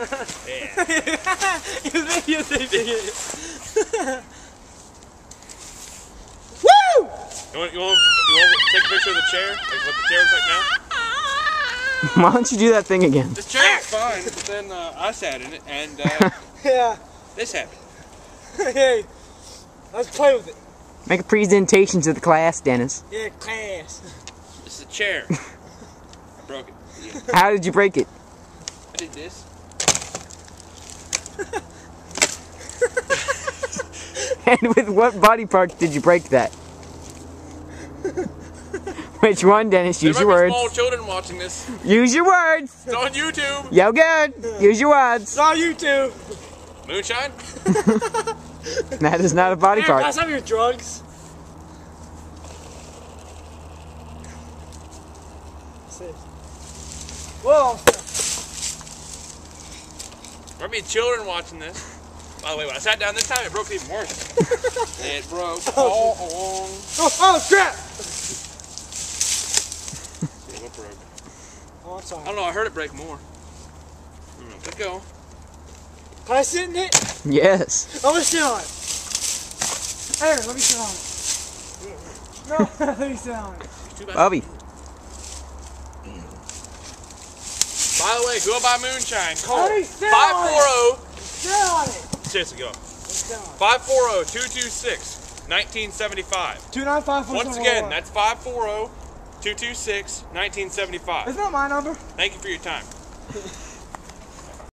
Yeah. You're videotaping it. Woo! You want, you, want, you want to take a picture of the chair? Like what the chair looks like now? Why don't you do that thing again? This chair is fine, but then uh, I sat in it and uh, Yeah. this happened. hey, let's play with it. Make a presentation to the class, Dennis. Yeah, class. This is a chair. I broke it. Yeah. How did you break it? I did this. And with what body part did you break that? Which one, Dennis? Use there your be words. small children watching this. Use your words. It's on YouTube. Yo, good. Use your words. Saw you too. Moonshine? That is not a body Here, part. pass out your drugs. Whoa. There might be children watching this. By the way, when I sat down this time, it broke even worse. it broke all along. Oh, oh crap! Yeah, what broke? Oh, I'm sorry. I don't know. I heard it break more. Mm, Let go. Can I sit in it? Yes. Let me sit on it. Here, let me sit on it. No, let me sit on it. Too bad. Bobby. By the way, go buy moonshine, call Let me sit on it. 540. Sit on it. Seriously, go. Sit on it. 540 226 1975. 295 Once again, that's 540 226 1975. Isn't that my number? Thank you for your time.